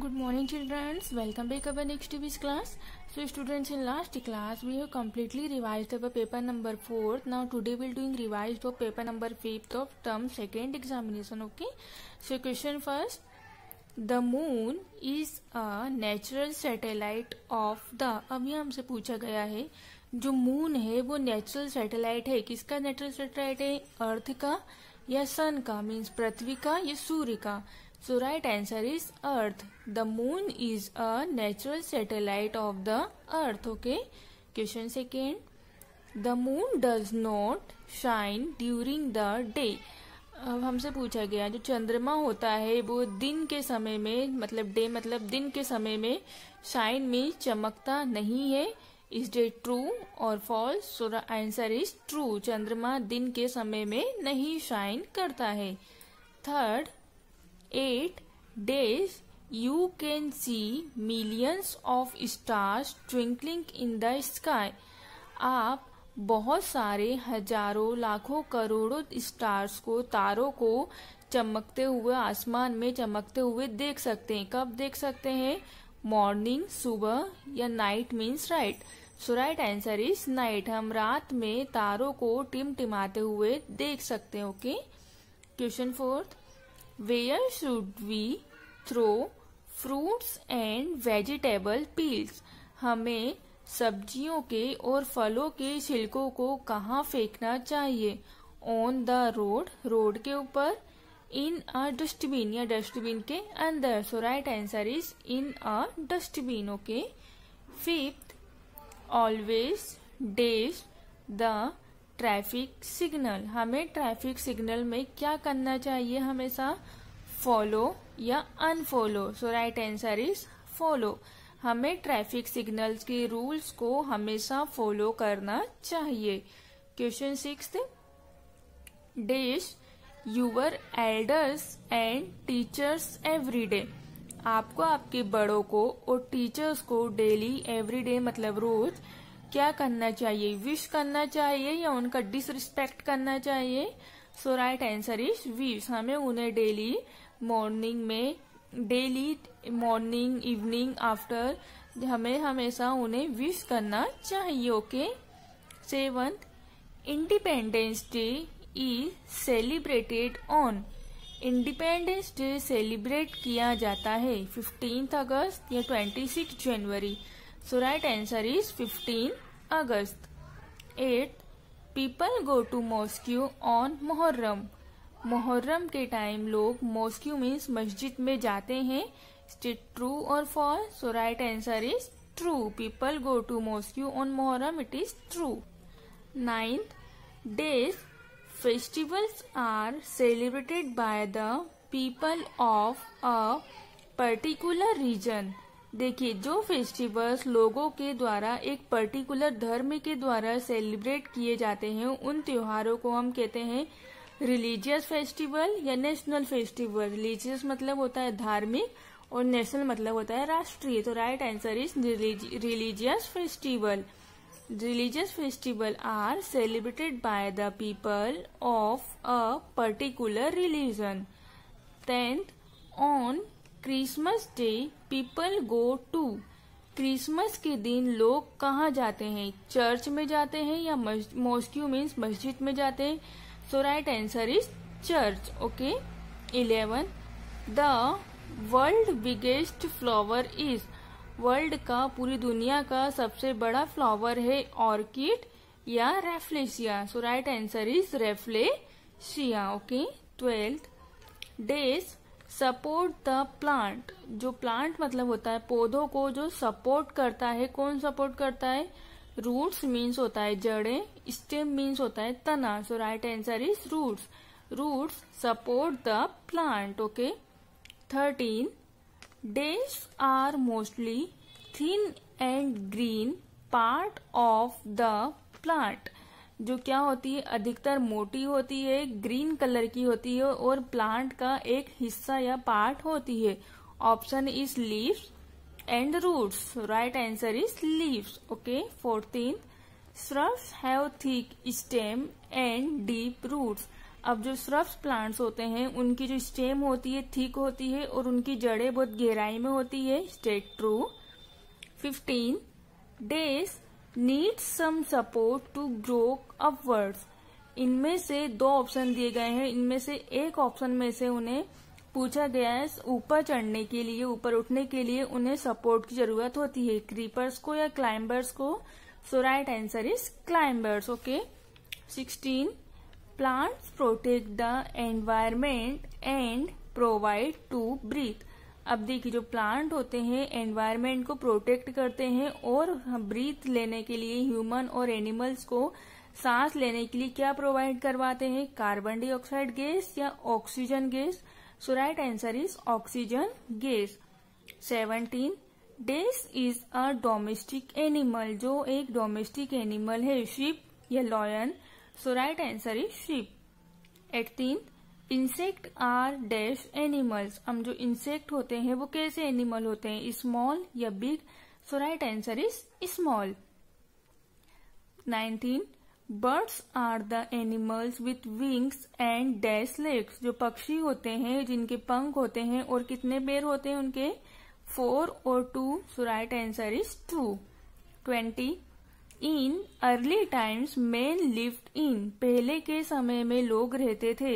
Good morning childrens welcome back our next weeks class so students in last class we have completely revise our paper number fourth now today will doing revise of paper number fifth of term second examination okay so question first the moon is a natural satellite of the अभी हमसे पूछा गया है, जो moon है, वो natural satellite है। किसका नेचुरल सेटेलाइट है? अर्थ का या सन का? मीन्स पृथ्वी का या सूर्य का? So right answer is earth the moon is a natural satellite of the earth okay question second the moon does not shine during the day अब हमसे पूछा गया, जो चंद्रमा होता है, वो दिन के समय में मतलब डे मतलब दिन के समय में शाइन में चमकता नहीं है। इज़ डे ट्रू और false so answer is true चंद्रमा दिन के समय में नहीं शाइन करता है। Third eight days, you can see millions of stars twinkling in the sky. आप बहुत सारे हज़ारों, लाखों, करोड़ों स्टार्स को, तारों को चमकते हुए, आसमान में चमकते हुए देख सकते हैं। कब देख सकते हैं? मॉर्निंग सुबह या night means right so right answer is night हम रात में तारों को टिमटिमाते हुए देख सकते हैं okay question fourth Where should we throw fruits and vegetable peels? हमें सब्जियों के और फलों के छिलकों को कहाँ फेंकना चाहिए? ऑन द रोड रोड के ऊपर इन अ डस्टबिन या डस्टबिन के अंदर। So right answer is in a dustbin okay fifth always dash the traffic signal हमें ट्रैफ़िक सिग्नल में क्या करना चाहिए? हमेशा फॉलो या unfollow so right answer is follow हमें ट्रैफ़िक सिग्नल्स के रूल्स को हमेशा फॉलो करना चाहिए. Question six dash your elders and teachers every day आपको आपके बड़ों को और टीचर्स को डेली एवरी डे मतलब रोज क्या करना चाहिए? विश करना चाहिए या उनका डिसरिस्पेक्ट करना चाहिए? So right answer is wish हमें उन्हें डेली मॉर्निंग में डेली मॉर्निंग इवनिंग आफ्टर हमें हमेशा उन्हें विश करना चाहिए okay seventh independence day is celebrated on independence day celebrate किया जाता है फिफ्टींथ अगस्त या twenty six January So, right answer is 15 August. 8 People go to mosque on Muharram. Muharram के टाइम लोग मोस्क्यू मीन्स मस्जिद में जाते हैं। स्टेट ट्रू और false so right answer is true people go to mosque on Muharram it is true ninth dash festivals are celebrated by the people of a particular region देखिए, जो festivals लोगों के द्वारा, एक पर्टिकुलर धर्म के द्वारा सेलिब्रेट किए जाते हैं, उन त्योहारों को हम कहते हैं रिलीजियस फेस्टिवल या नेशनल फेस्टिवल रिलीजियस मतलब होता है धार्मिक और नेशनल मतलब होता है राष्ट्रीय। तो right answer is religious festival religious festival are celebrated by the people of a particular religion tenth Christmas day people go to. Christmas के दिन लोग कहाँ जाते हैं? चर्च में जाते हैं या मॉस्क्यू मीन्स मस्जिद में जाते हैं? So right answer is church okay eleven the world biggest flower is world का, पूरी दुनिया का सबसे बड़ा फ्लावर है ऑर्किड या rafflesia so right answer is rafflesia okay twelfth dash support the plant जो प्लांट मतलब होता है पौधों को जो सपोर्ट करता है, कौन सपोर्ट करता है? रूट्स मीन्स होता है जड़े स्टेम मीन्स होता है तना. So right answer is roots roots support the plant okay thirteen dash are mostly thin and green part of the plant जो क्या होती है, अधिकतर मोटी होती है, ग्रीन कलर की होती है और प्लांट का एक हिस्सा या पार्ट होती है। Option is leaves and roots. Right answer is leaves. Okay, fourteen. Shrubs have thick stem and deep roots. अब जो स्रफ्स प्लांट्स होते हैं, उनकी जो स्टेम होती है, थिक होती है और उनकी जड़ें बहुत गहराई में होती है। State true fifteen. Dash need some support to grow upwards इनमें से दो ऑप्शन दिए गए हैं। इनमें से एक ऑप्शन में से उन्हें पूछा गया है, ऊपर चढ़ने के लिए, ऊपर उठने के लिए उन्हें सपोर्ट की ज़रूरत होती है। क्रीपर्स को या क्लाइंबर्स को? So right answer is climbers okay sixteen plants protect the environment and provide to breathe अब देखिए जो प्लांट होते हैं एनवायरमेंट को प्रोटेक्ट करते हैं और ब्रीथ लेने के लिए ह्यूमन और एनिमल्स को सांस लेने के लिए क्या प्रोवाइड करवाते हैं? कार्बन डाइऑक्साइड गैस या oxygen gas so right answer is oxygen gas seventeen dash is a domestic animal जो एक डोमेस्टिक एनिमल है शिप या lion so right answer is sheep eighteen insect are dash animals हम जो insect होते हैं, वो कैसे एनिमल होते हैं? स्मॉल या big so right answer is small nineteen birds are the animals with wings and dash legs जो पक्षी होते हैं, जिनके पंख होते हैं, और कितने पैर होते हैं उनके? फोर और two so right answer is two twenty in early times men lived in पहले के समय में लोग रहते थे।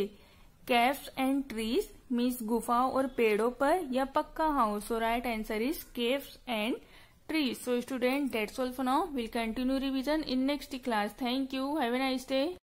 कैव्स एंड ट्रीज मीन्स गुफाओं और पेड़ों पर या पक्का हाउस और right answer is caves and trees so student that's all now will continue revision in next class thank you have a nice day